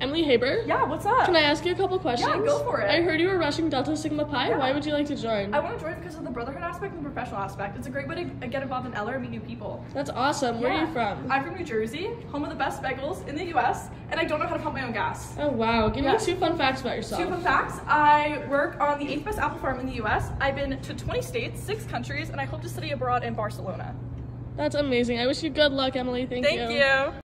Emily Haber. Yeah, what's up? Can I ask you a couple questions? Yeah, go for it. I heard you were rushing Delta Sigma Pi. Yeah. Why would you like to join? I want to join because of the brotherhood aspect and the professional aspect. It's a great way to get involved in Eller and meet new people. That's awesome. Where are you from? I'm from New Jersey, home of the best bagels in the U.S., and I don't know how to pump my own gas. Oh wow. Give Yeah. me two fun facts about yourself. Two fun facts. I work on the eighth best apple farm in the U.S. I've been to 20 states, six countries, and I hope to study abroad in Barcelona. That's amazing. I wish you good luck, Emily. Thank, you. Thank you.